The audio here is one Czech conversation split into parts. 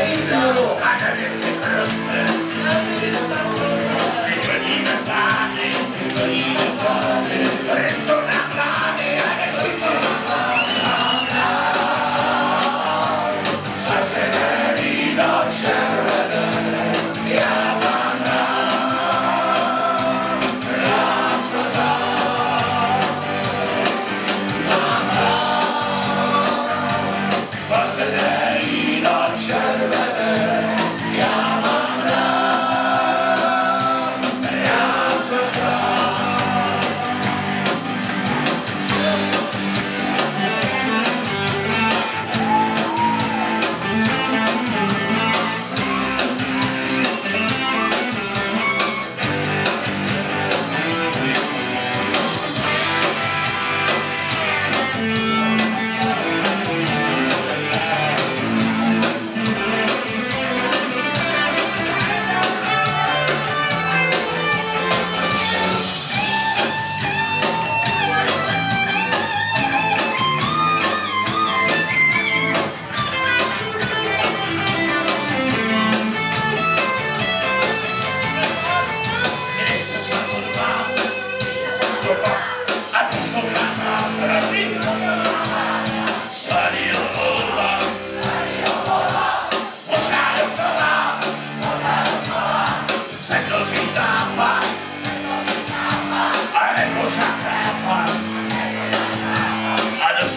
Praise God.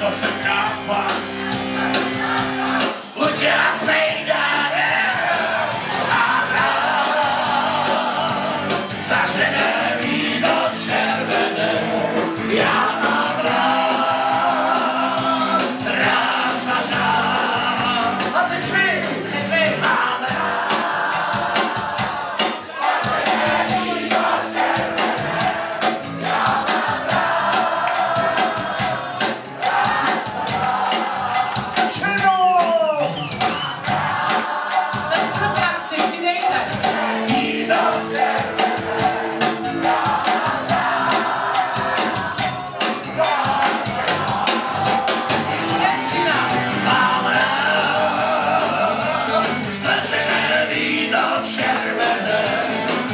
sos escapan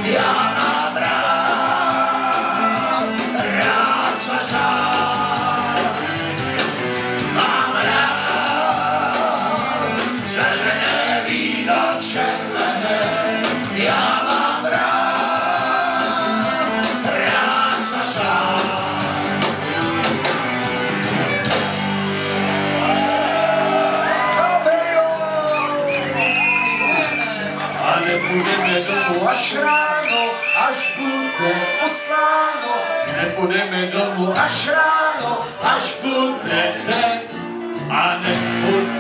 Yeah. až bude osláno, nepůjdeme domů až ráno, až bude den a nepůjdeme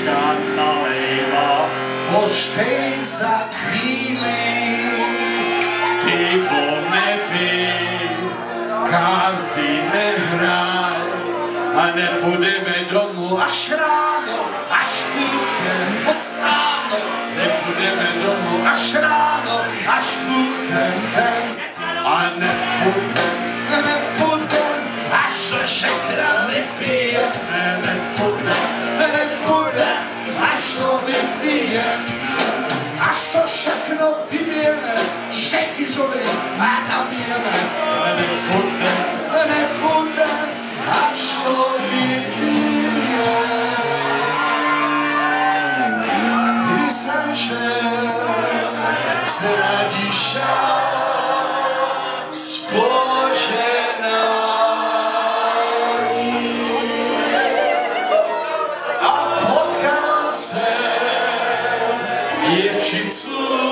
víčka nalejla, počkej za chvíli, ty bonety, karty nehraj a nepůjdeme domů až ráno, až budeme stáno, nepůjdeme domů až ráno, až budeme a nepůjdeme, nepůjdeme, až se všechna vypije. I start shaking up the Indian, shake his own, and I'll be in it. Let me put them, let me put și țur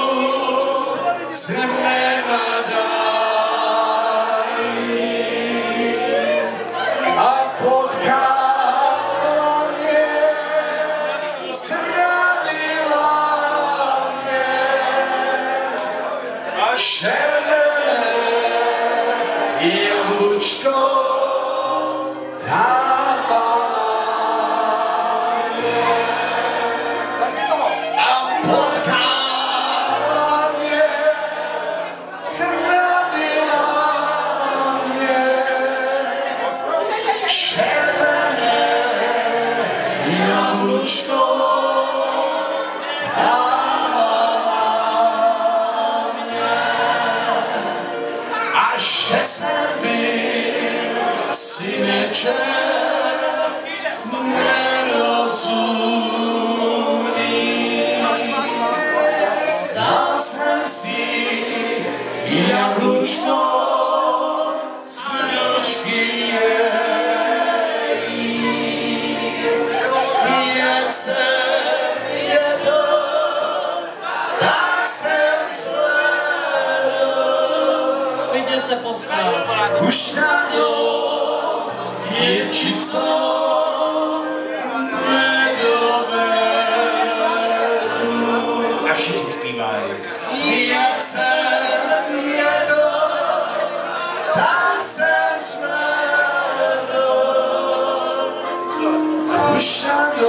Puść na nią, wieci co wszyscy śpiewają. I jak sen jego, tak sen smędą. Puść na nią.